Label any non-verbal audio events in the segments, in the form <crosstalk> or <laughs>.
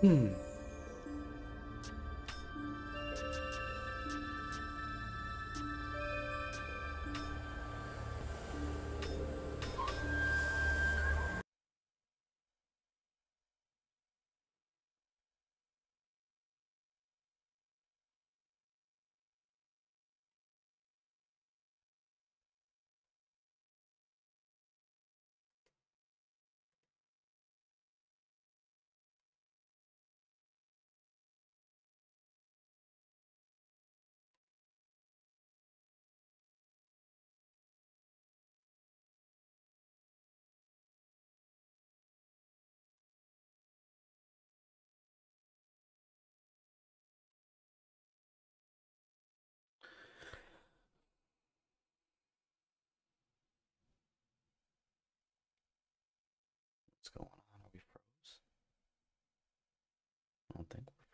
Hmm.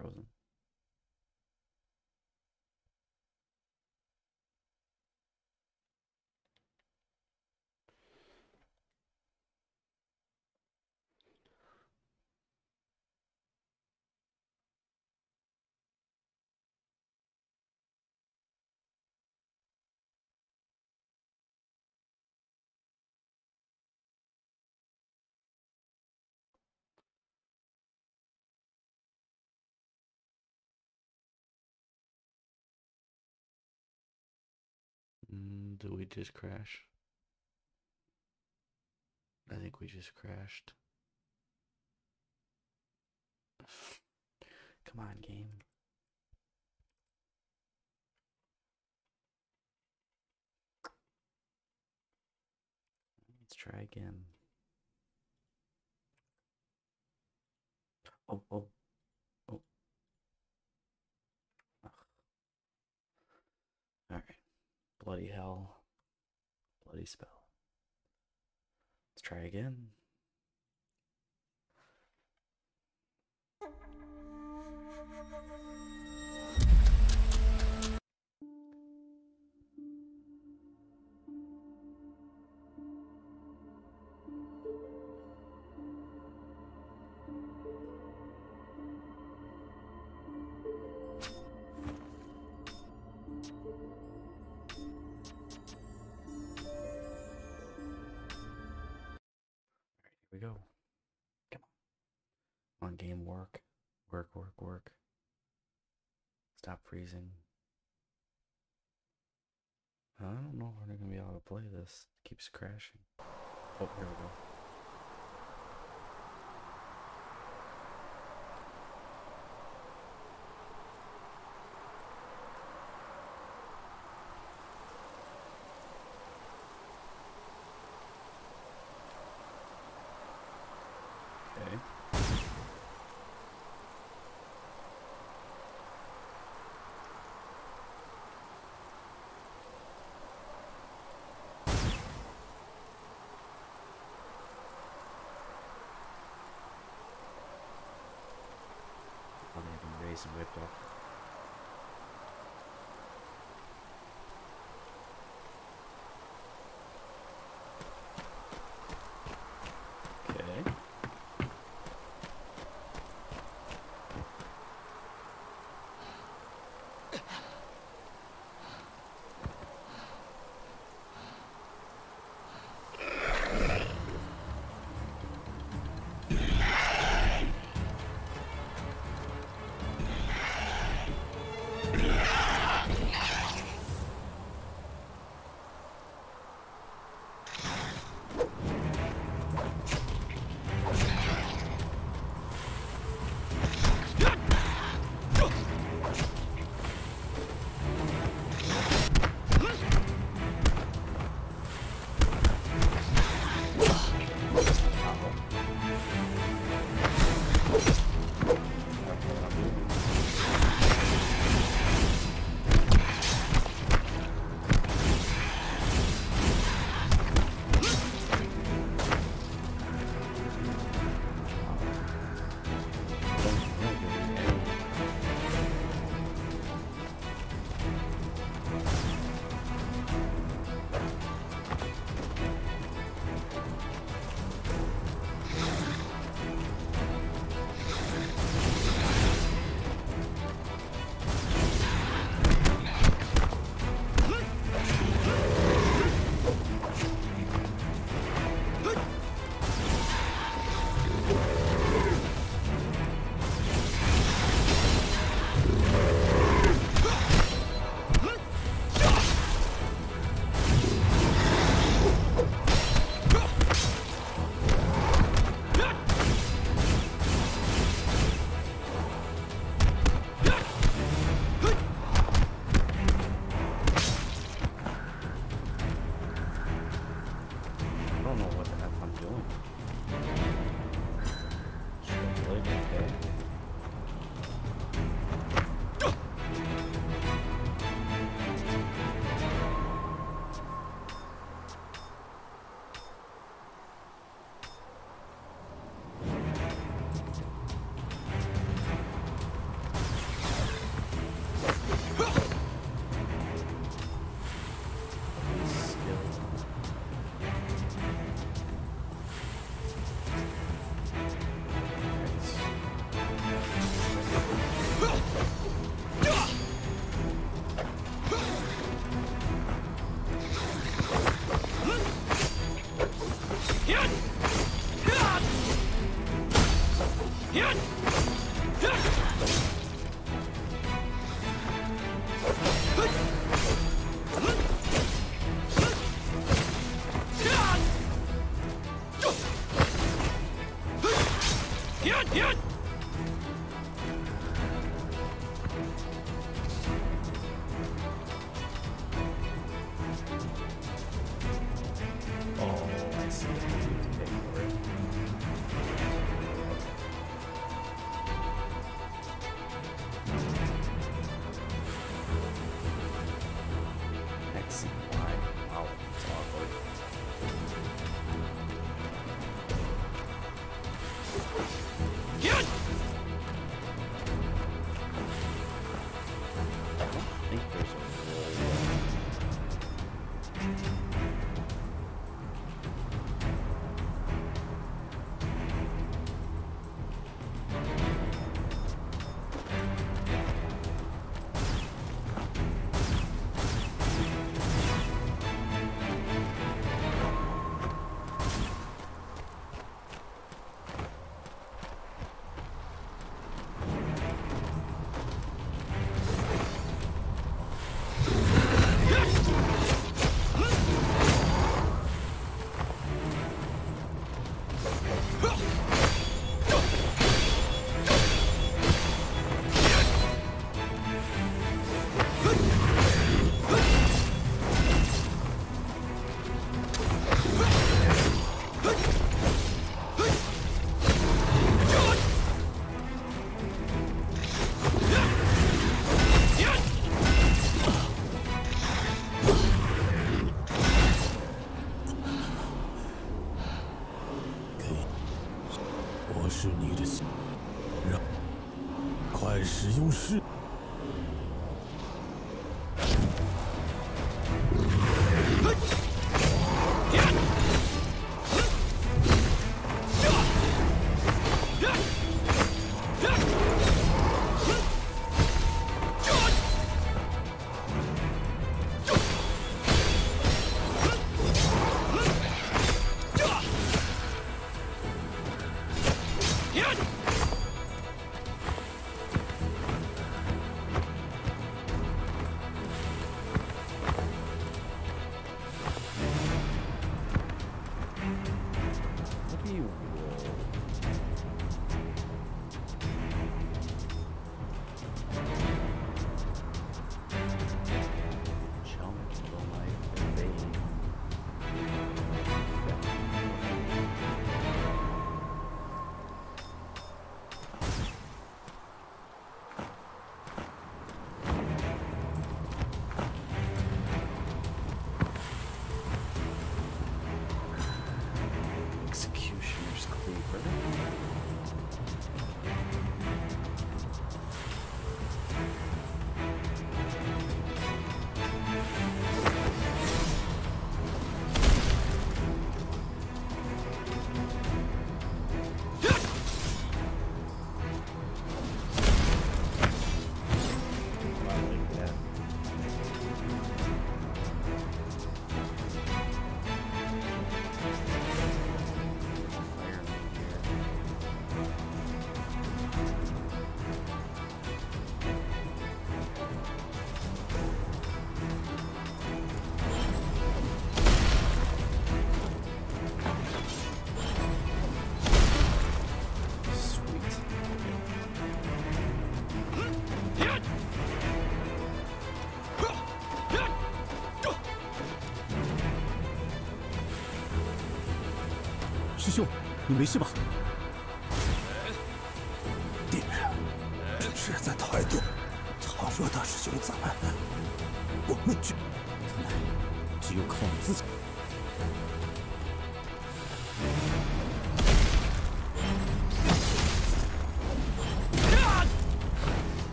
Frozen. Did we just crash? I think we just crashed. Come on, game. Let's try again. Oh, oh. Bloody hell. Bloody spell. Let's try again. Game work. Work, work, work. Stop freezing. I don't know if we're gonna be able to play this. It keeps crashing. Oh, here we go. off. 你没事吧？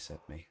Reset me?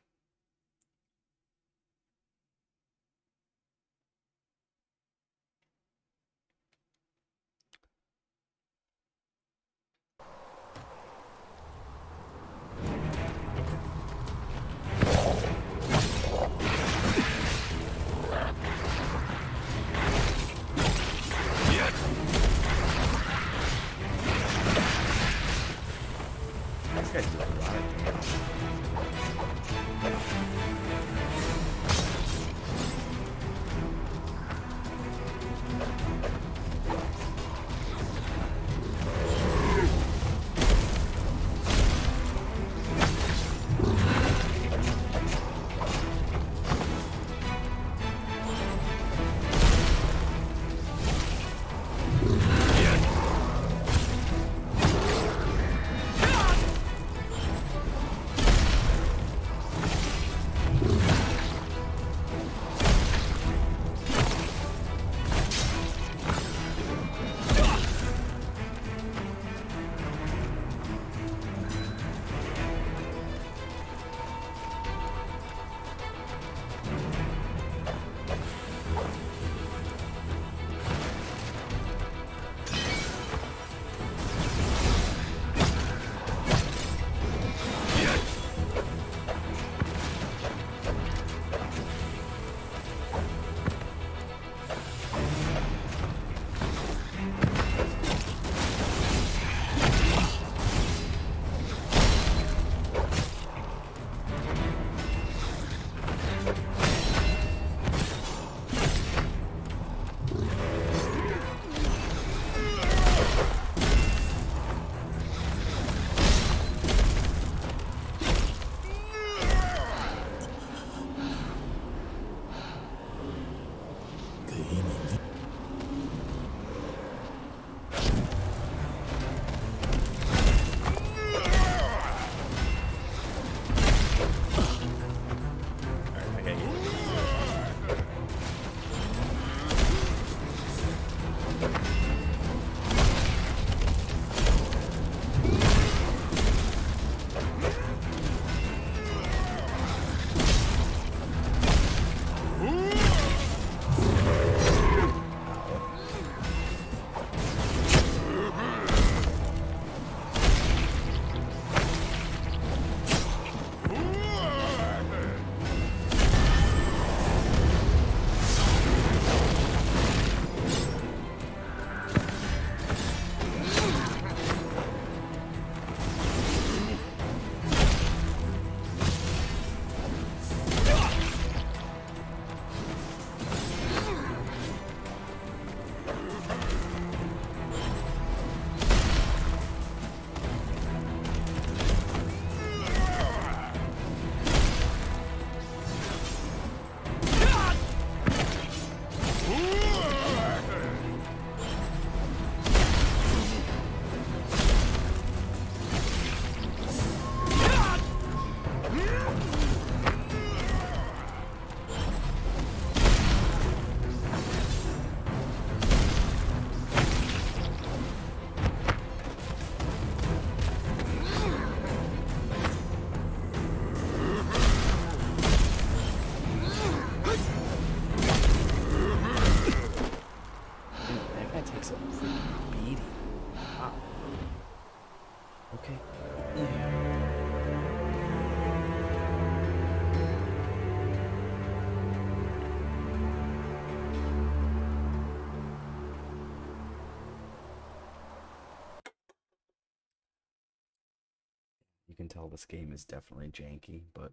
This game is definitely janky, but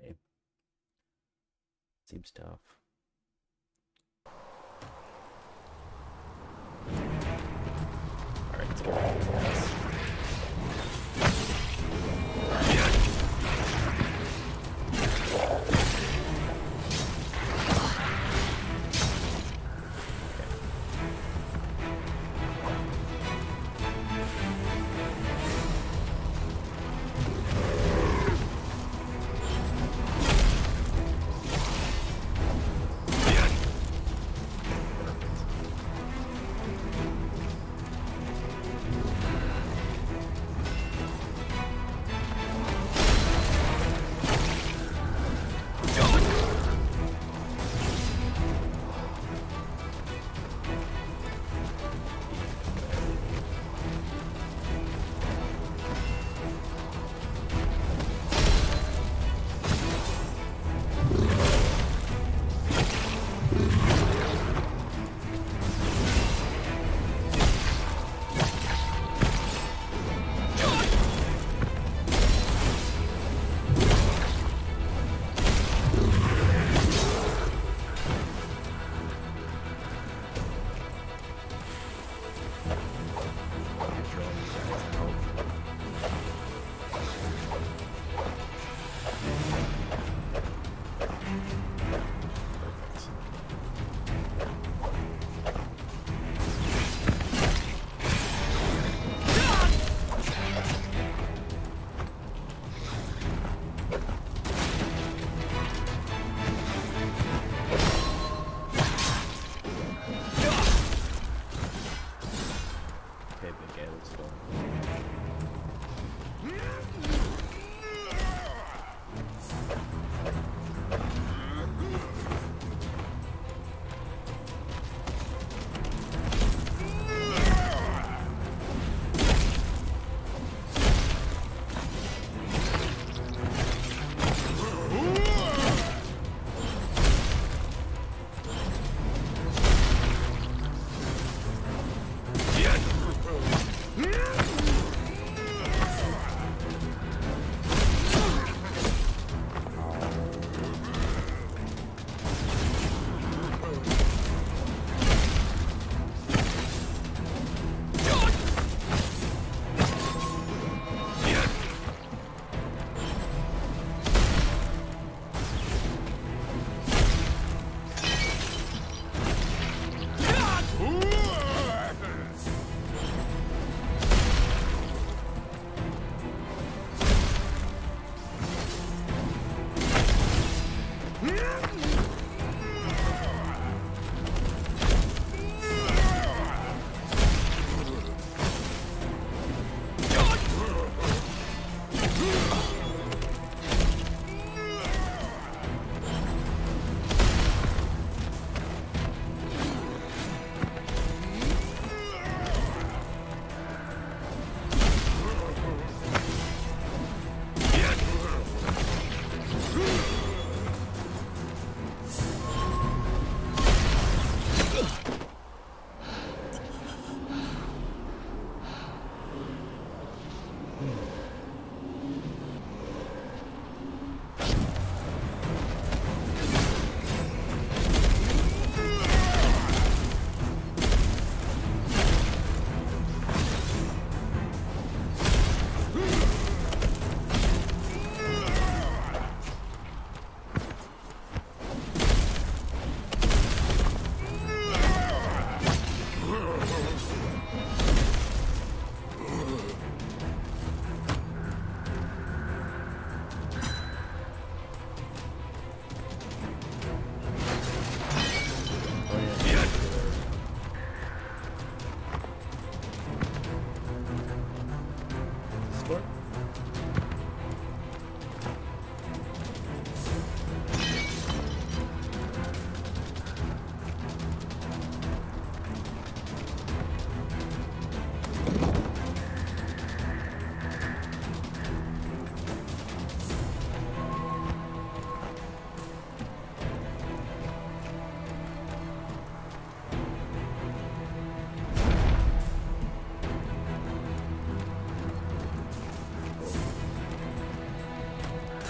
hey, seems tough.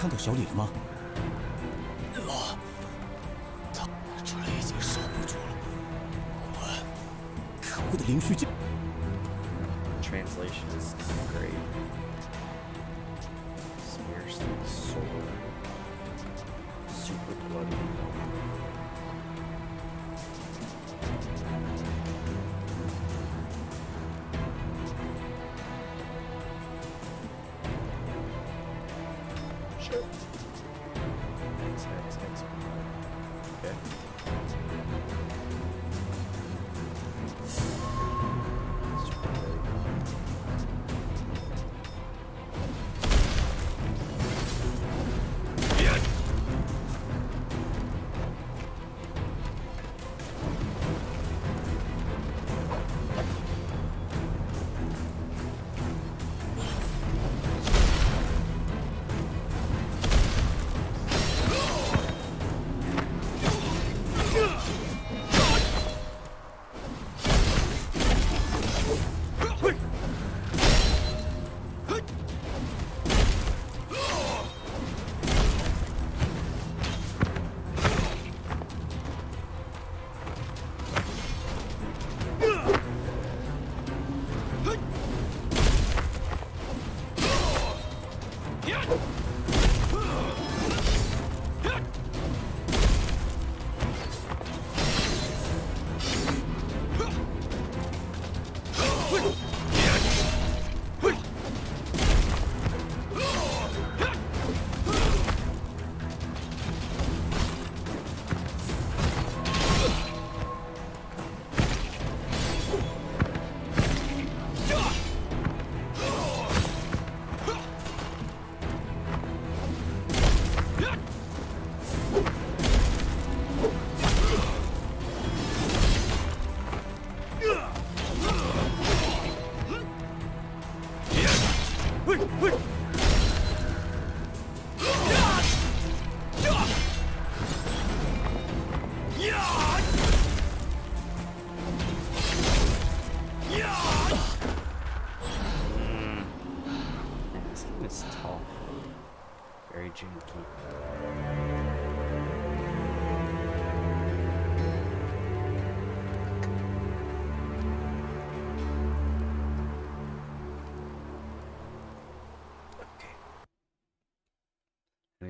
看到小李了吗？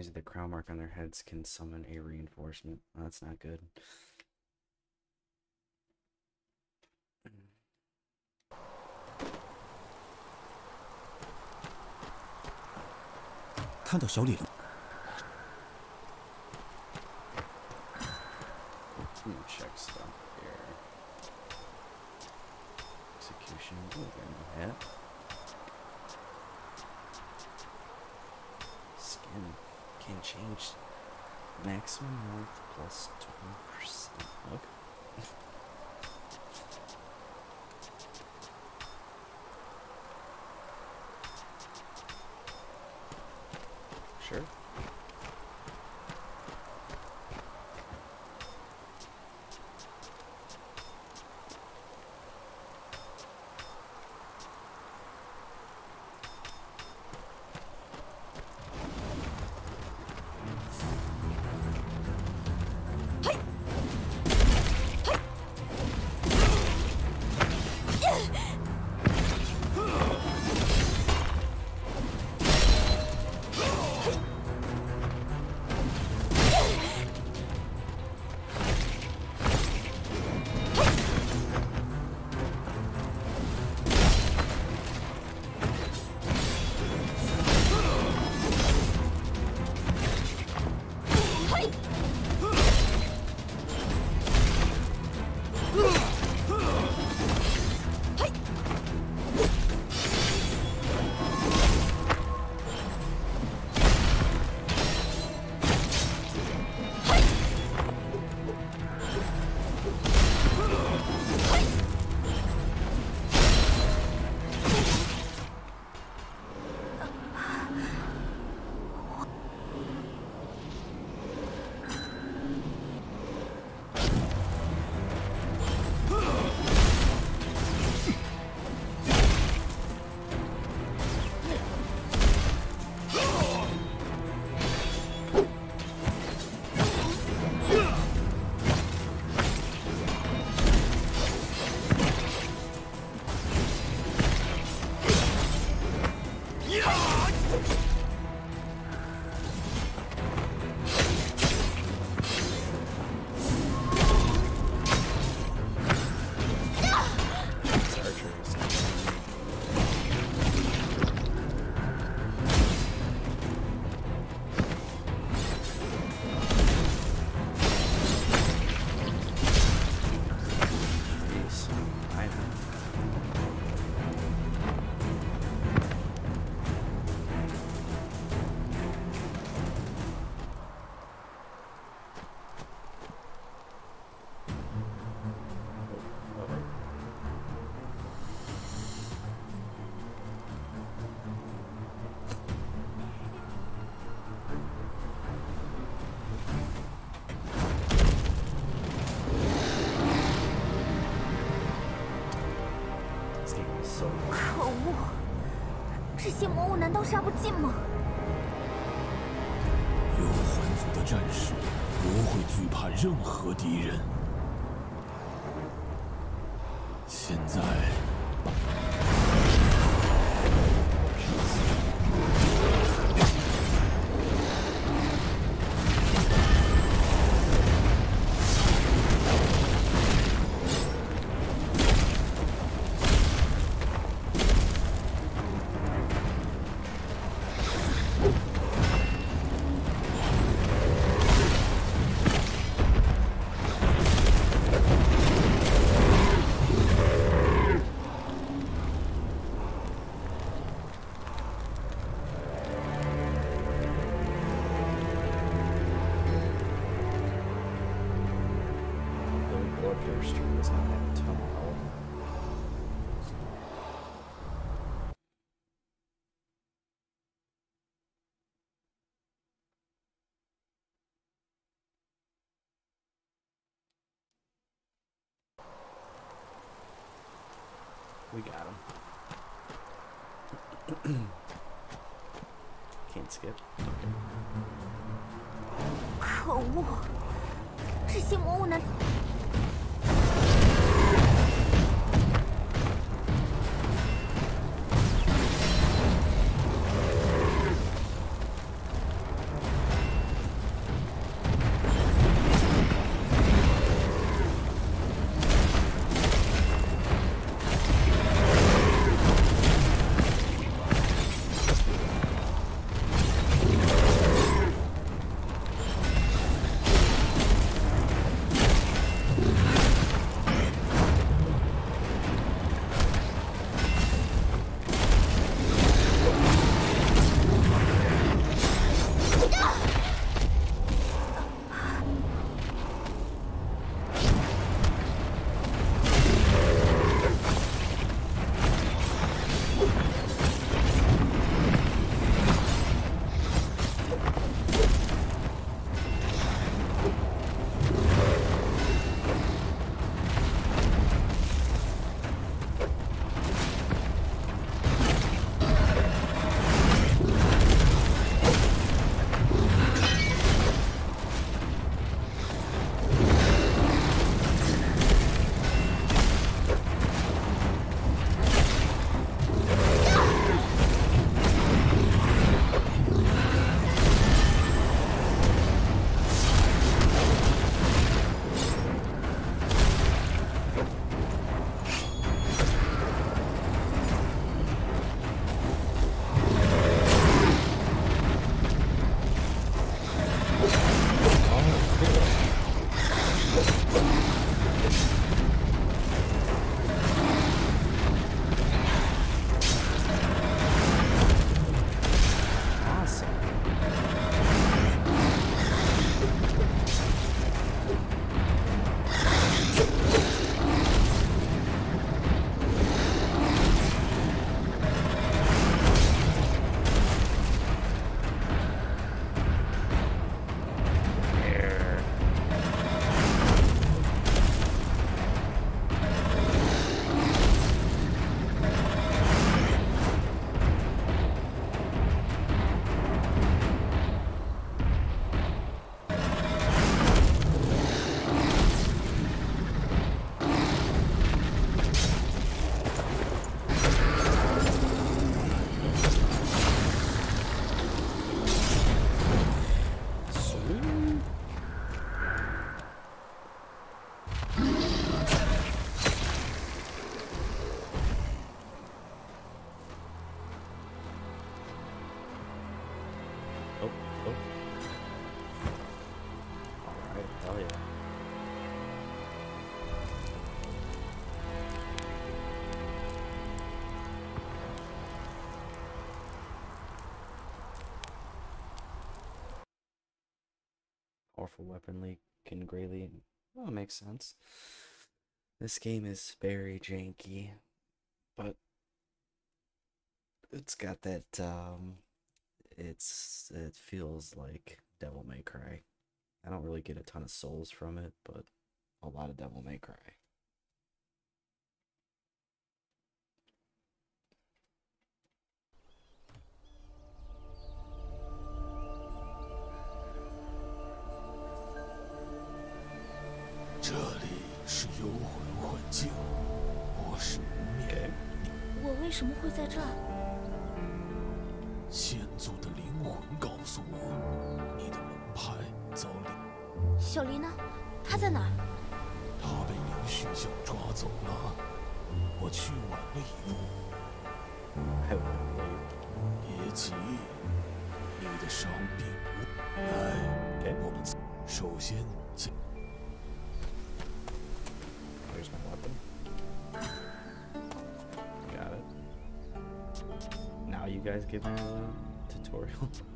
enemies with a mark on their heads can summon a reinforcement. Well, that's not good. Let's check stuff here. Execution. Got no hit. Can change maximum health plus 20%. Okay. <laughs> 任何敌人。<clears throat> Can't skip. 可恶！这些魔物难。 powerful weapon leak can greatly. Well, it makes sense. This game is very janky, but it's got that. Um, it's it feels like Devil May Cry. I don't really get a ton of souls from it, but a lot of Devil May Cry. 为什么会在这儿？先祖的灵魂告诉我，你的门派遭灵，小黎呢？他在哪儿？他被灵虚教抓走了。我去晚了一步.别急，你的伤并无。来，我们首先 guys give me a tutorial. <laughs>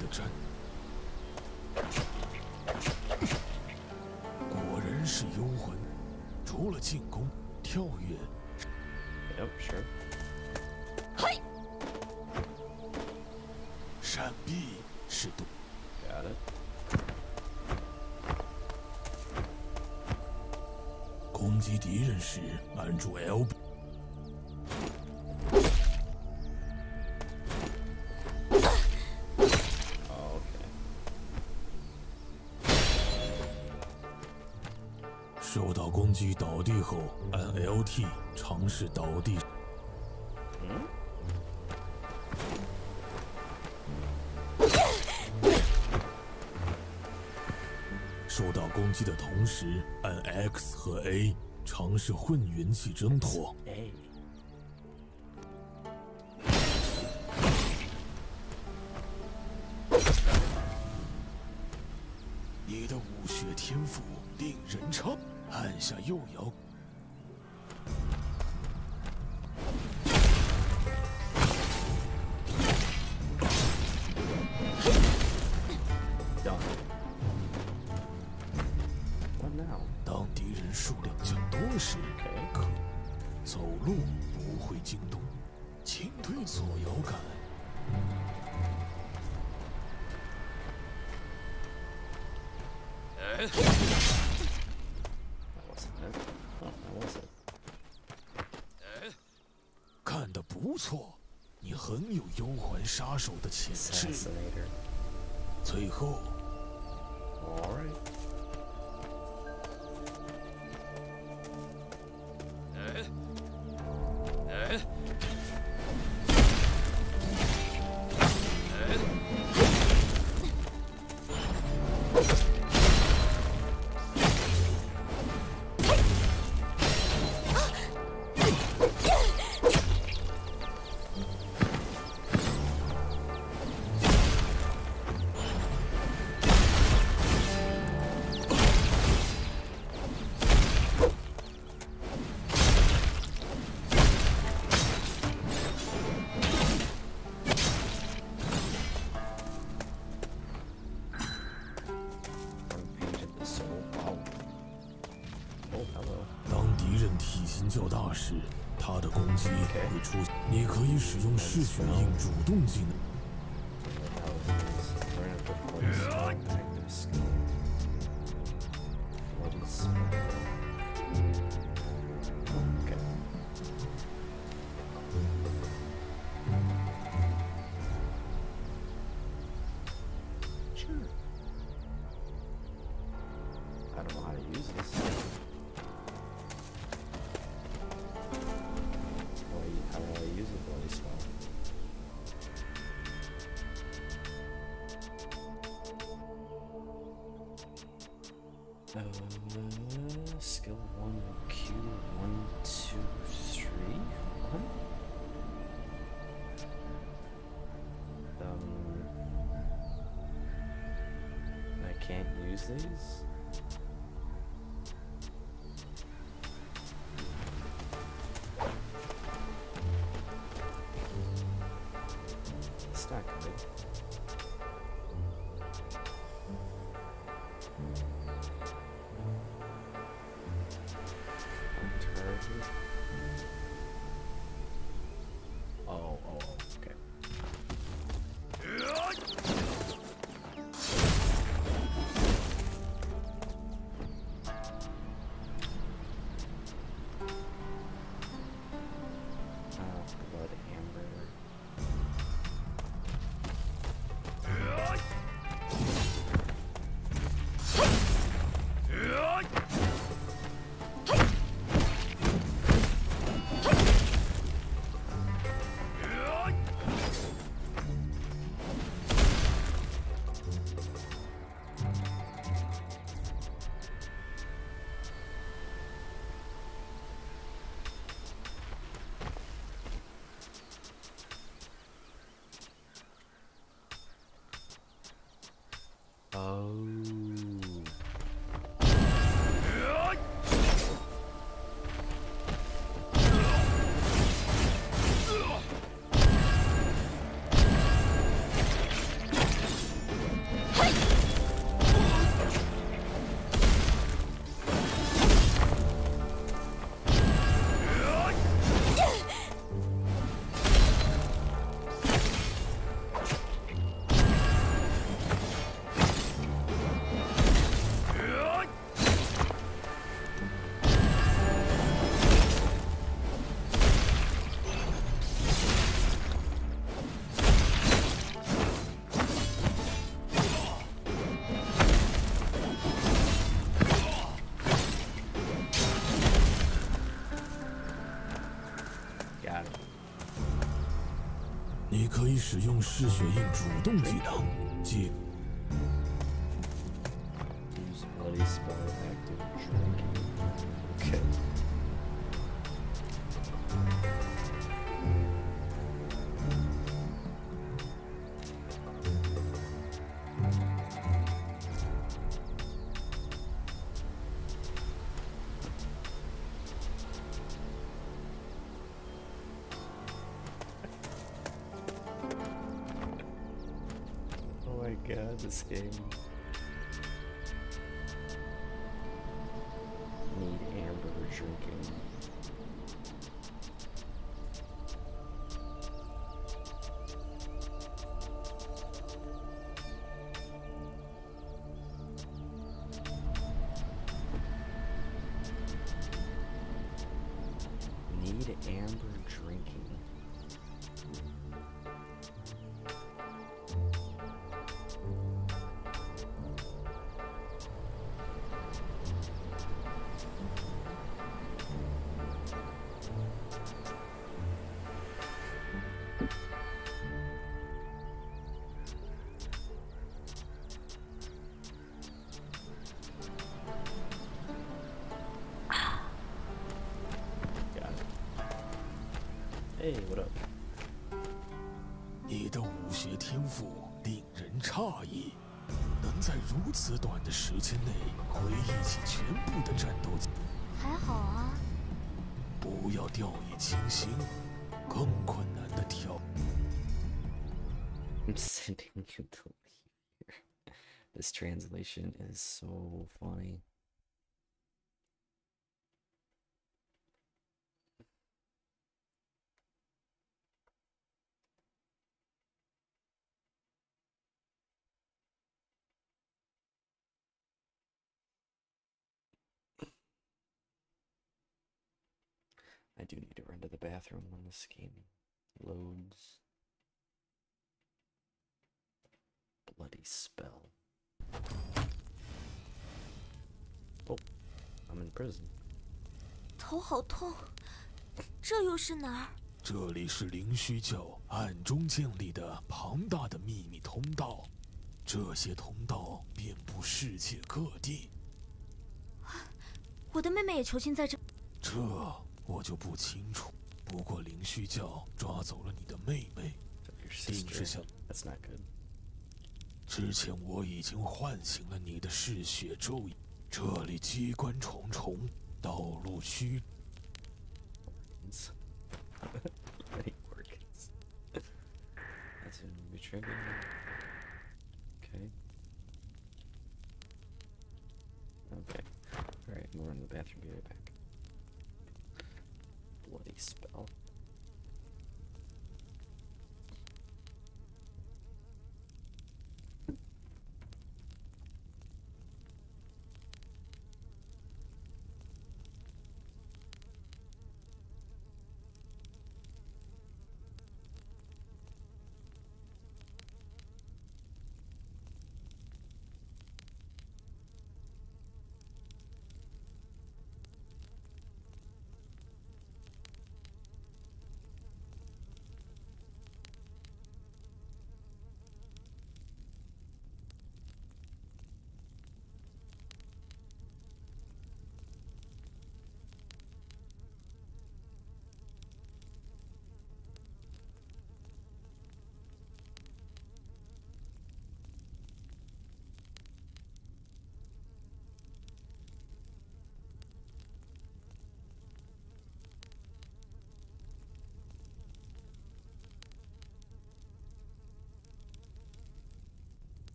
的战果然是幽魂。除了进攻、跳跃，Yep, sure. 闪避是多。Got it. 攻击敌人时按住 L。按 LT 尝试倒地。受到攻击的同时，按 X 和 A 尝试混元气挣脱。杀手的潜质。最后击会出现。你可以使用嗜血印主动技能。使用嗜血印主动技能，你的武学天赋令人诧异，能在如此短的时间内回忆起全部的战斗。还好啊。不要掉以轻心，更困难的挑。I'm sending you to leave here. This translation is so funny. I do need to run to the bathroom when this game loads. Bloody spell. Oh, I'm in prison. 头好痛，这又是哪儿？这里是灵虚教暗中建立的庞大的秘密通道，这些通道遍布世界各地。我的妹妹也囚禁在这。这我就不清楚。不过灵虚教抓走了你的妹妹定是想.之前我已经唤醒了你的嗜血咒语。这里机关重重，道路虚。Okay. Alright, the bathroom, be right back. spell.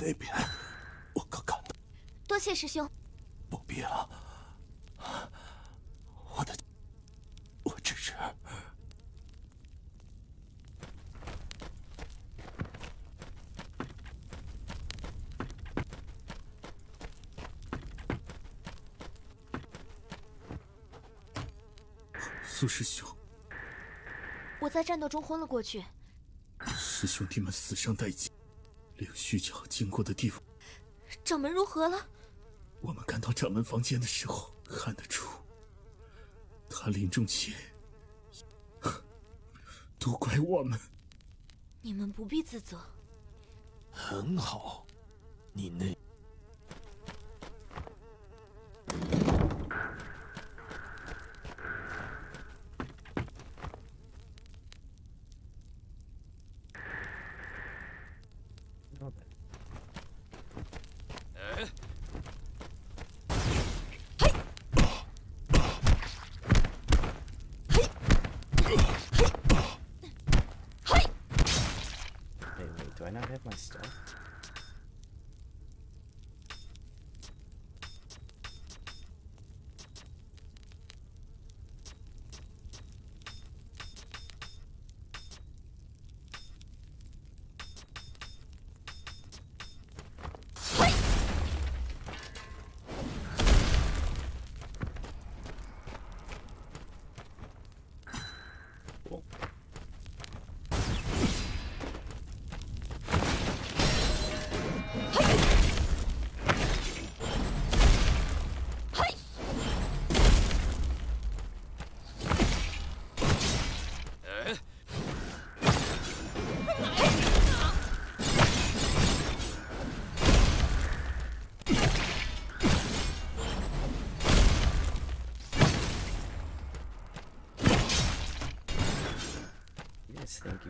那边，我刚看到。多谢师兄。不必了，我的，我只是。苏师兄，我在战斗中昏了过去。师兄弟们死伤殆尽，令虚桥经过的地方。掌门如何了？我们赶到掌门房间的时候，看得出他临终前都怪我们。你们不必自责。很好，你那。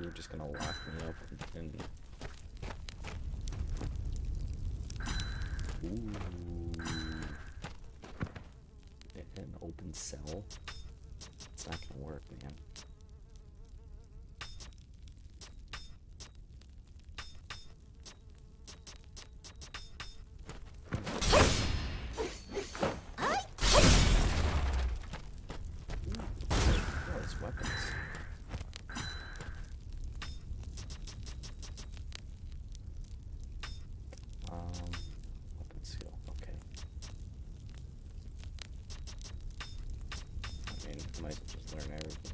You're just gonna lock me up and. Ooh. An open cell? It's not gonna work, man. might just learn everything.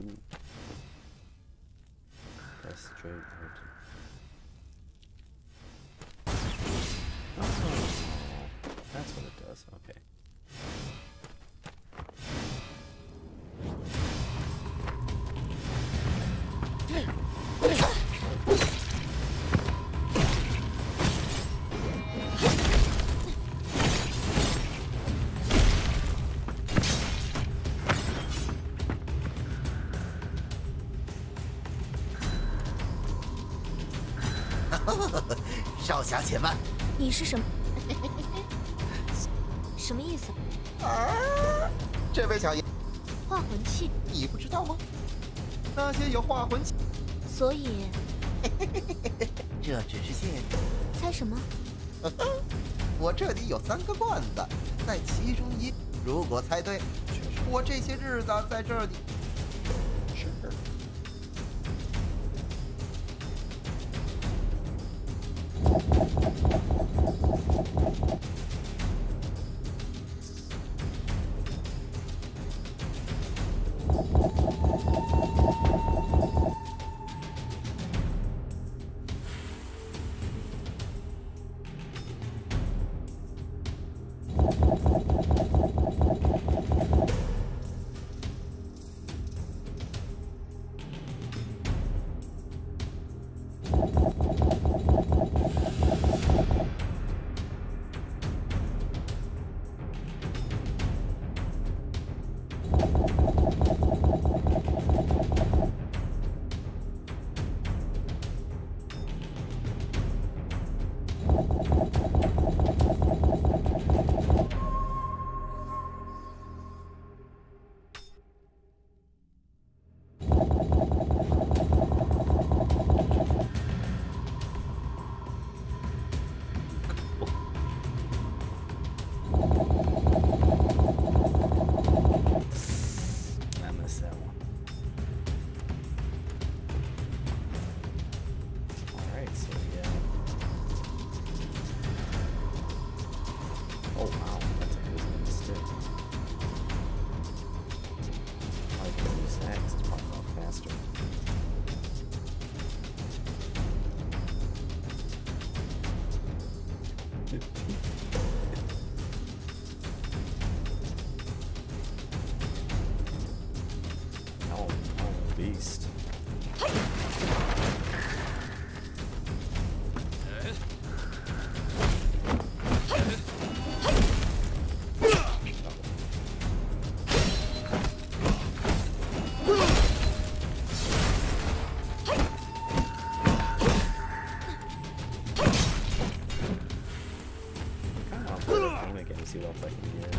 Ooh. That's. <laughs> 少侠且慢，你是什么？<laughs> 什么意思？啊！这位小爷，化魂器，你不知道吗？那些有化魂器，所以，<laughs> 这只是现。猜什么？我这里有三个罐子，在其中一，如果猜对，我这些日子在这里。See.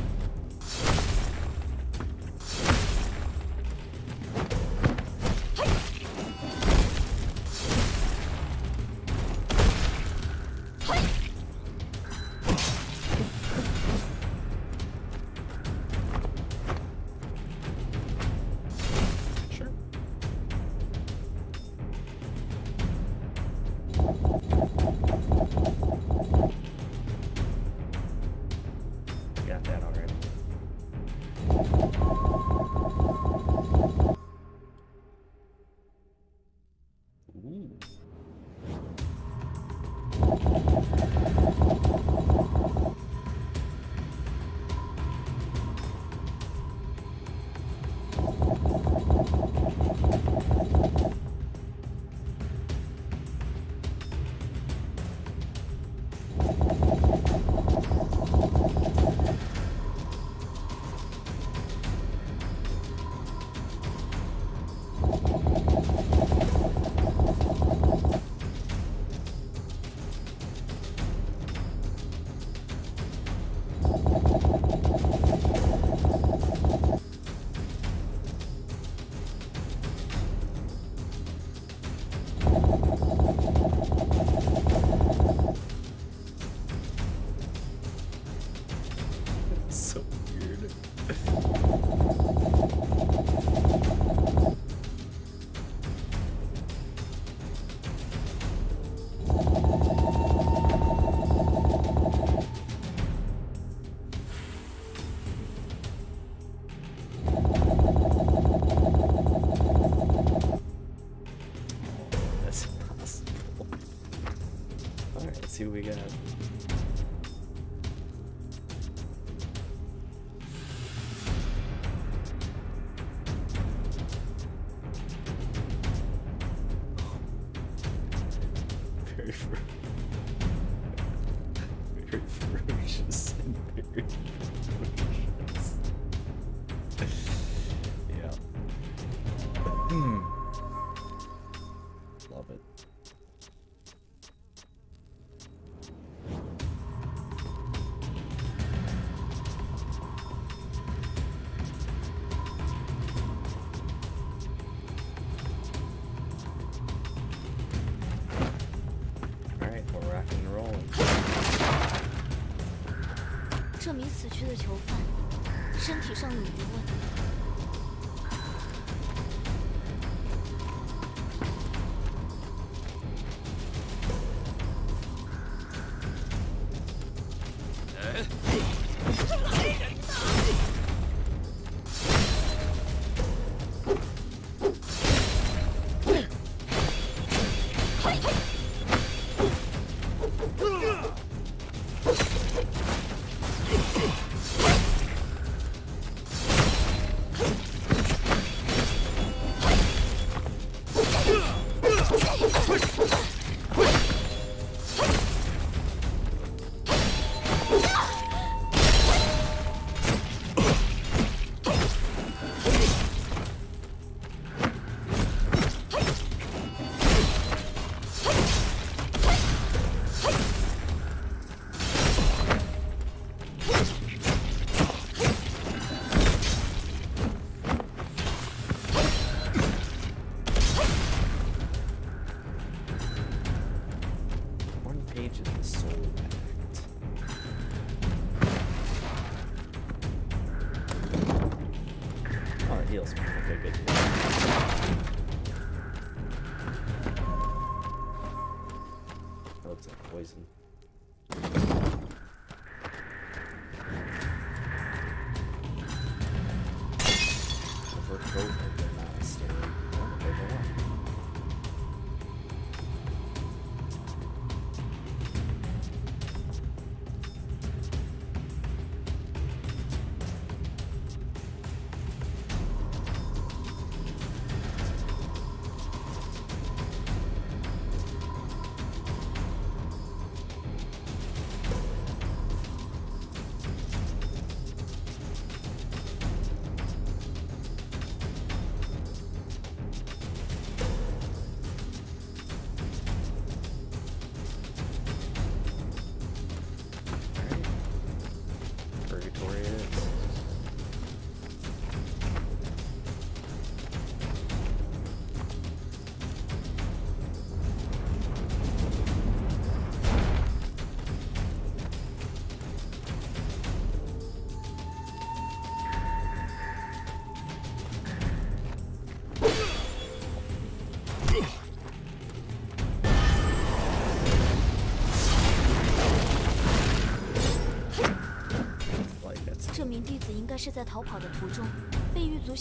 是在逃跑的途中被狱卒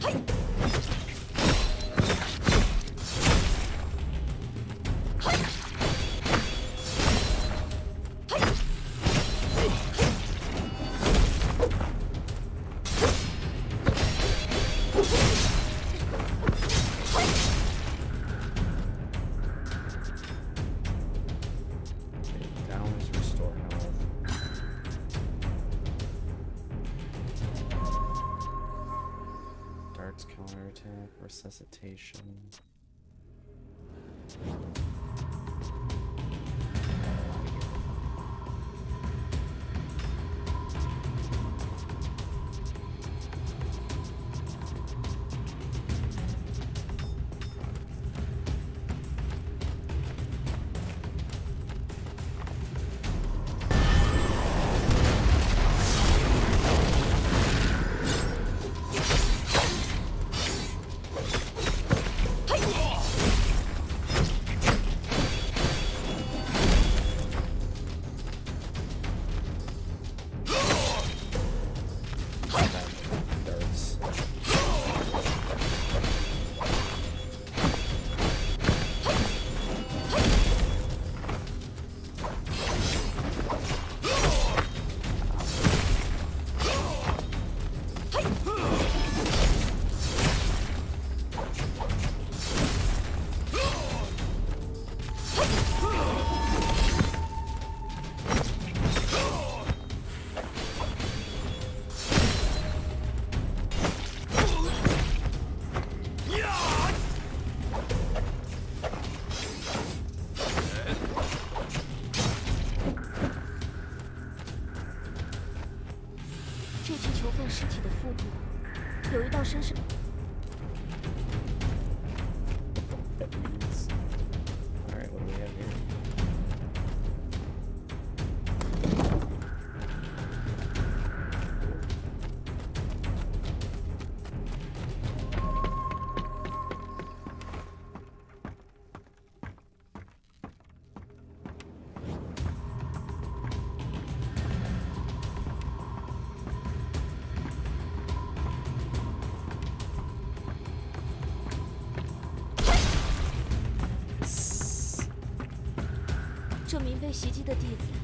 はい。被袭击的弟子。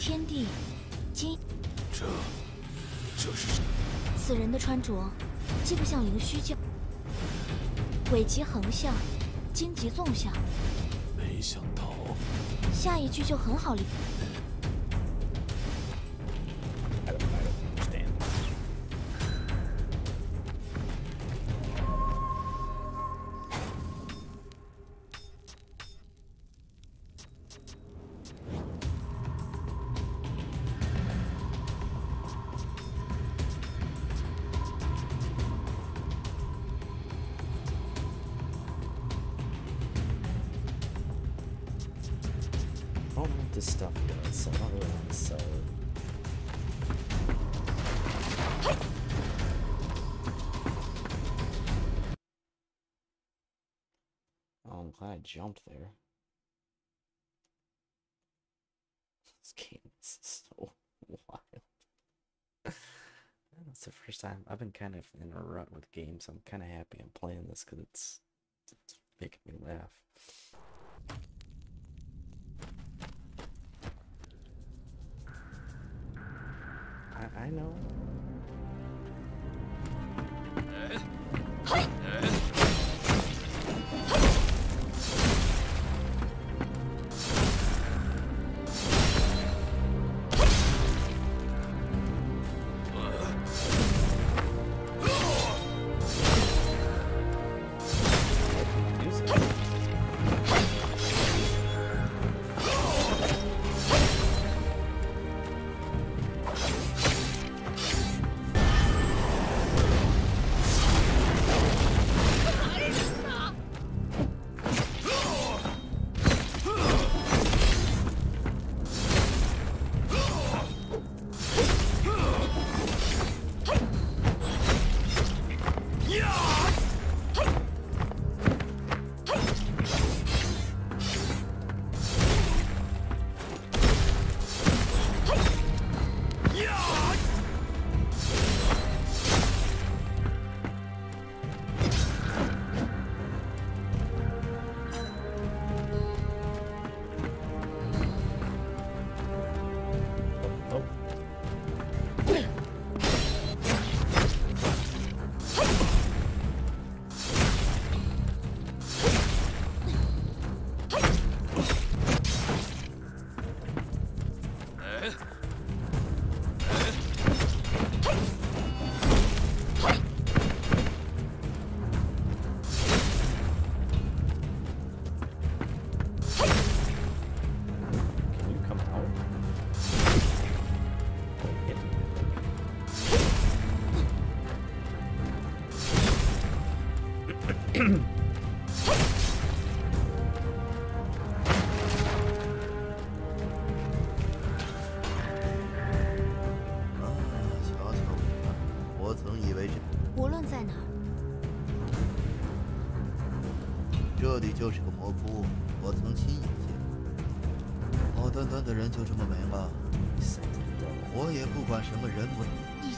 天地，今这这是此人的穿着，既不像灵虚教，尾极横向，荆棘纵向，没想到，下一句就很好理。I with games. I'm kind of happy I'm playing this because it's, it's making me laugh. I, I know.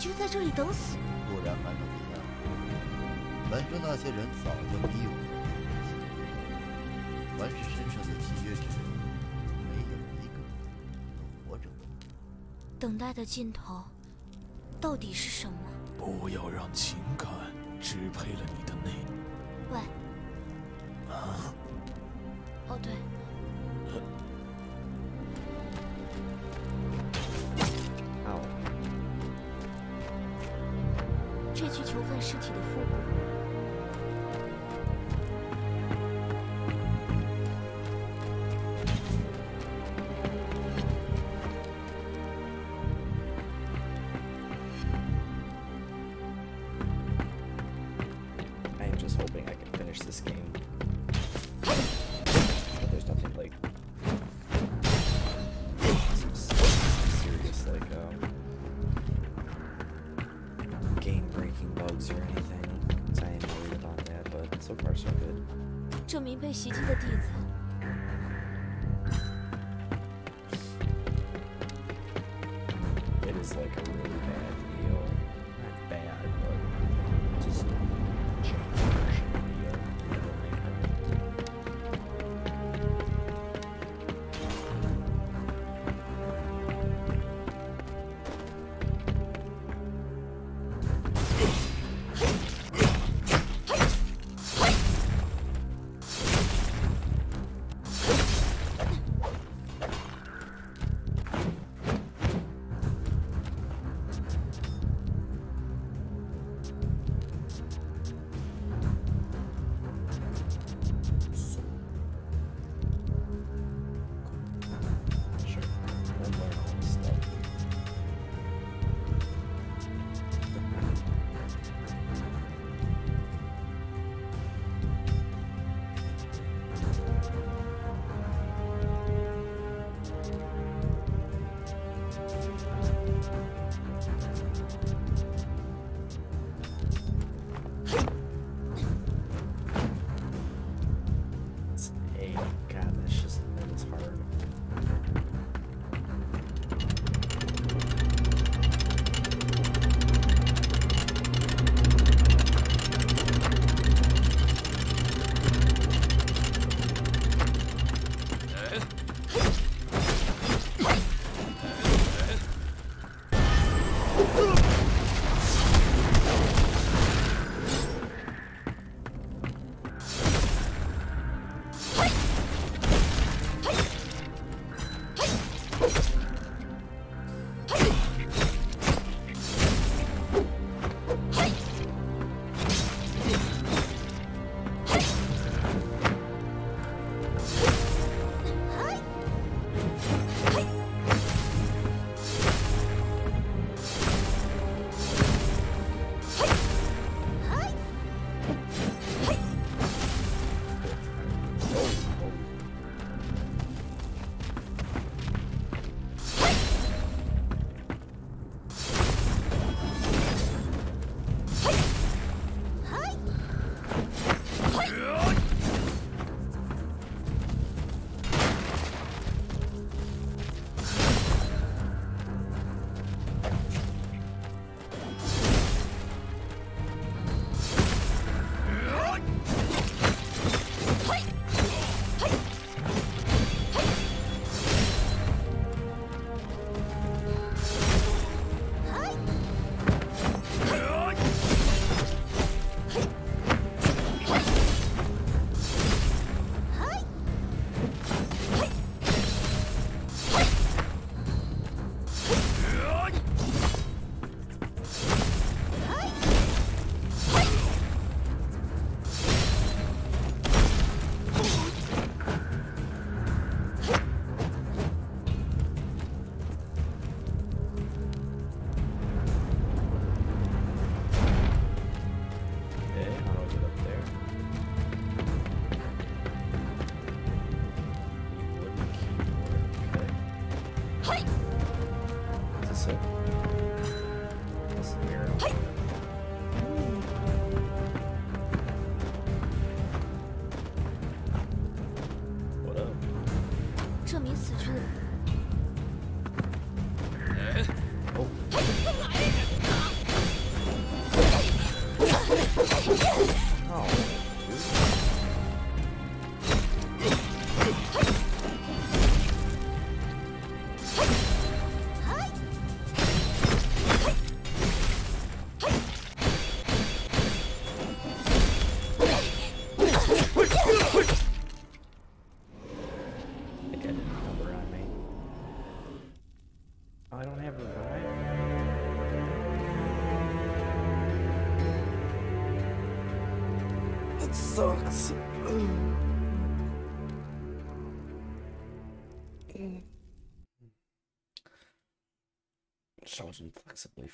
就在这里等死。不然还能怎样？反正那些人早就逼我。凡是身上的契约之人，没有一个能活着的。等待的尽头，到底是什么？不要让情感支配了你的内。喂。哦对，袭击的弟子，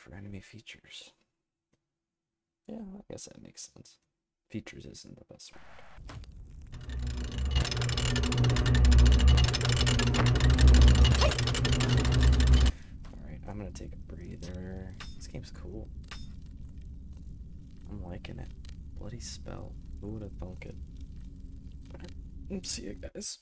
for enemy features. Yeah, I guess that makes sense. Features isn't the best word. Alright, I'm gonna take a breather. This game's cool. I'm liking it. Bloody spell. Who would have thunk it? See you guys.